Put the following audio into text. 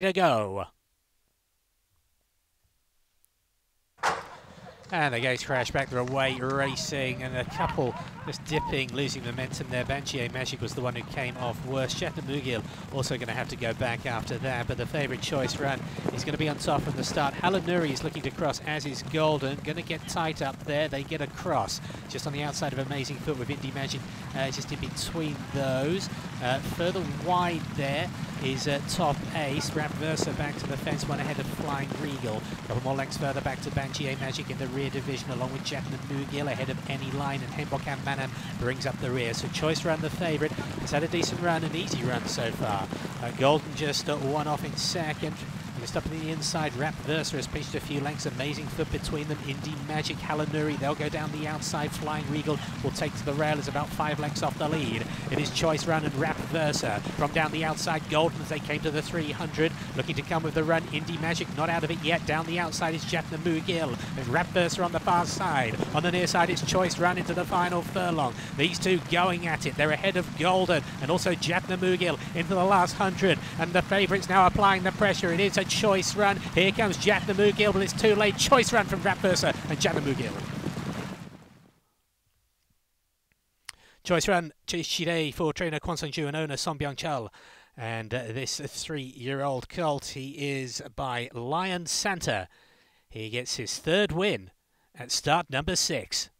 to go. And the gates crash back They're away racing, and a couple just dipping, losing momentum there. Banshee Magic was the one who came off worse. Chattanooga also going to have to go back after that, but the favourite choice run is going to be on top from the start. Halanuri is looking to cross, as is Golden. Going to get tight up there. They get across just on the outside of Amazing Foot with Indy Magic uh, just in between those. Uh, further wide there is uh, Top Ace. Rap Versa back to the fence, one ahead of Flying Regal. A couple more lengths further back to Banshee Magic in the rear division, along with Jack Nugil ahead of Any Line, and Hembok and Manam brings up the rear. So Choice Run, the favourite, has had a decent run, an easy run so far. Uh, Golden just one off in second. Just up in the inside, Rap Versa has pitched a few lengths. Amazing foot between them. Indie Magic, Halanuri, they'll go down the outside. Flying Regal will take to the rail. Is about five lengths off the lead. It is Choice Run and Rap Versa. From down the outside, Golden as they came to the 300. Looking to come with the run. Indie Magic not out of it yet. Down the outside is Jatna Mugil. And Rap Versa on the far side. On the near side, it's Choice Run into the final furlong. These two going at it. They're ahead of Golden and also Jatna Mugil into the last hundred. And the favourites now applying the pressure. It is a choice run. Here comes Jack the Mugil, but it's too late. Choice run from Rapversa and Jack Mugil. Choice run today for trainer Kwon Sung Ju and owner Song Byung Chul. And uh, this three-year-old colt, he is by Lion Santa. He gets his third win at start number six.